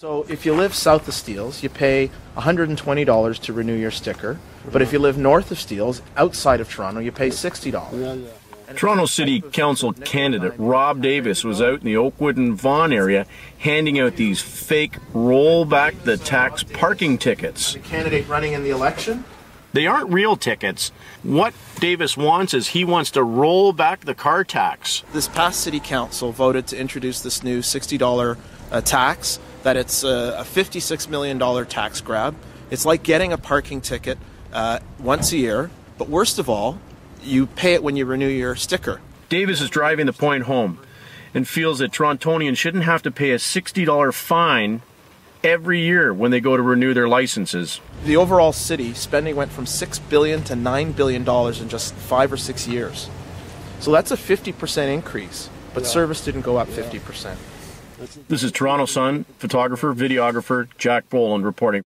So if you live south of Steeles, you pay $120 to renew your sticker. But if you live north of Steeles, outside of Toronto, you pay $60. Toronto City Council candidate Rob Davis was out in the Oakwood and Vaughan area handing out these fake roll back the tax parking tickets. The candidate running in the election They aren't real tickets. What Davis wants is he wants to roll back the car tax. this past city council voted to introduce this new $60 uh, tax that it's a, a $56 million tax grab. It's like getting a parking ticket uh, once a year but worst of all you pay it when you renew your sticker. Davis is driving the point home and feels that Torontonians shouldn't have to pay a $60 fine every year when they go to renew their licenses. the overall city spending went from 6 billion to 9 billion dollars in just 5 or 6 years. So that's a 50% increase but service didn't go up 50% This is Toronto Sun photographer, videographer Jack Boland reporting.